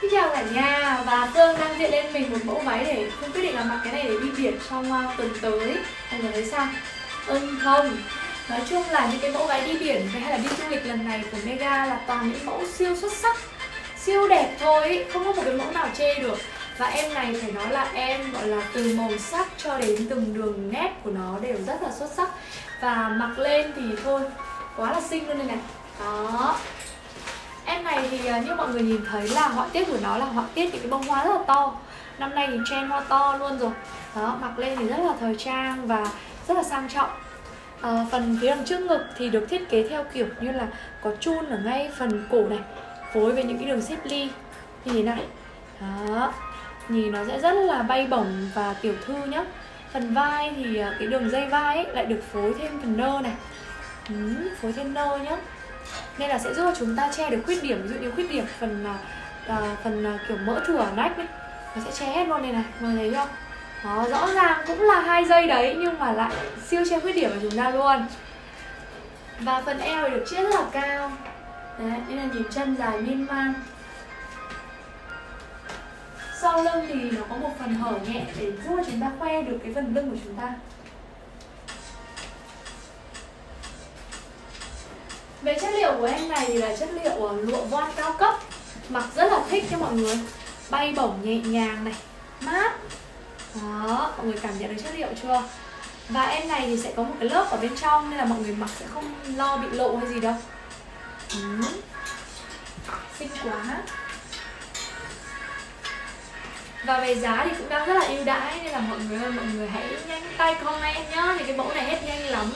Xin chào cả nhà và Phương đang diện lên mình một mẫu váy để Phương quyết định là mặc cái này để đi biển trong à, tuần tới Mọi người thấy sao? Ưng ừ, không? Nói chung là những cái mẫu váy đi biển hay là đi du lịch lần này của Mega là toàn những mẫu siêu xuất sắc Siêu đẹp thôi, không có một cái mẫu nào chê được và em này phải nói là em gọi là từ màu sắc cho đến từng đường nét của nó đều rất là xuất sắc. Và mặc lên thì thôi, quá là xinh luôn đây này. Đó. Em này thì à, như mọi người nhìn thấy là họa tiết của nó là họa tiết những cái bông hoa rất là to. Năm nay thì trend hoa to luôn rồi. Đó, mặc lên thì rất là thời trang và rất là sang trọng. À, Phần phía đằng trước ngực thì được thiết kế theo kiểu như là có chun ở ngay phần cổ này Phối với những cái đường xếp ly. Như thế này. Đó, nhìn nó sẽ rất là bay bổng và tiểu thư nhá. Phần vai thì à, cái đường dây vai ấy lại được phối thêm phần nơ này. Ừ, Phối thêm nơ nhá. Nên là sẽ giúp cho chúng ta che được khuyết điểm ví dụ như khuyết điểm phần à, à, phần à, kiểu mỡ thừa ở nách ấy nó sẽ che hết luôn đây này mọi người thấy không? Đó rõ ràng cũng là hai dây đấy nhưng mà lại siêu che khuyết điểm của chúng ta luôn. Và phần eo được chia rất là cao. Đấy nên là nhìn chân dài miên man sau lưng thì nó có một phần hở nhẹ để giúp cho chúng ta khoe được cái phần lưng của chúng ta. Về chất liệu của em này thì là chất liệu ờ, lụa voan cao cấp Mặc rất là thích cho mọi người. Bay bổng nhẹ nhàng này Mát. Đó, mọi người cảm nhận được chất liệu chưa? Và em này thì sẽ có một cái lớp ở bên trong Nên là mọi người mặc sẽ không lo bị lộ hay gì đâu. Ừ. Xinh quá và về giá thì cũng đang rất là ưu đãi, nên là mọi người ơi, mọi người hãy nhanh tay comment nhá thì cái mẫu này hết nhanh lắm.